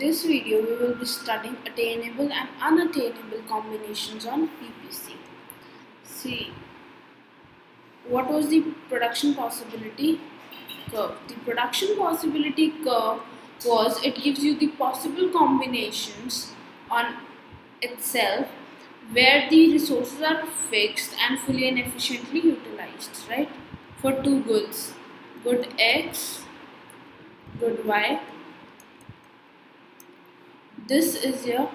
this video we will be studying attainable and unattainable combinations on PPC. See, what was the production possibility curve? The production possibility curve was it gives you the possible combinations on itself where the resources are fixed and fully and efficiently utilized, right? For two goods, good X, good Y this is your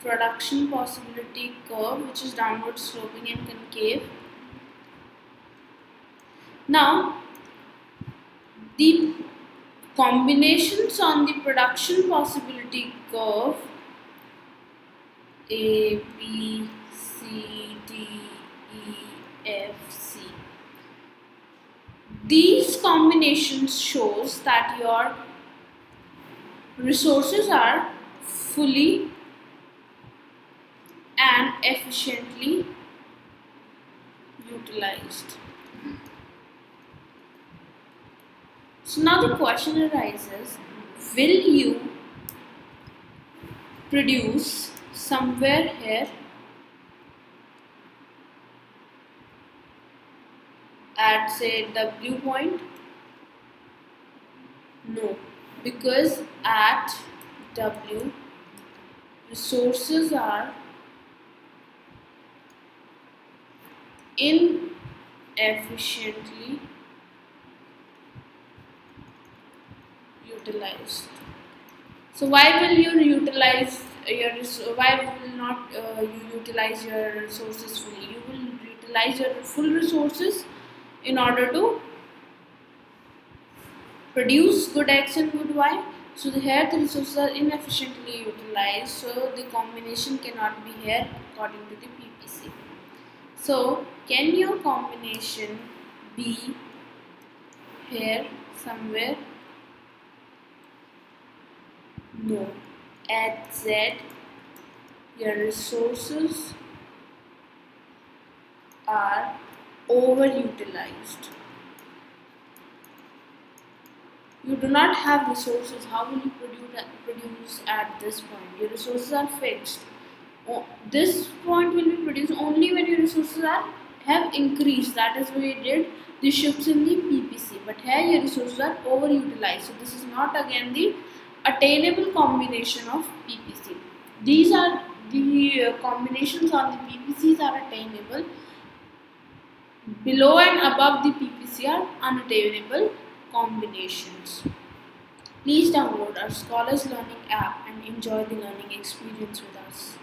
production possibility curve which is downward sloping and concave now the combinations on the production possibility curve A, B, C, D, E, F, C. These combinations shows that your resources are fully and efficiently utilized. So now the question arises, will you produce somewhere here at say W point? No, because at W resources are inefficiently utilized. So why will you utilize your why will not uh, you utilize your resources fully? You will utilize your full resources in order to produce good and good Y so here the resources are inefficiently utilized so the combination cannot be here according to the PPC. So can your combination be here somewhere? No. At Z your resources are overutilized you do not have resources. How will you produce, at this point? Your resources are fixed. This point will be produced only when your resources are have increased. That is why you did the shifts in the PPC but here your resources are overutilized. So this is not again the attainable combination of PPC these are the uh, combinations on the PPCs are attainable. Below and above the PPC are unattainable combinations. Please download our Scholars Learning app and enjoy the learning experience with us.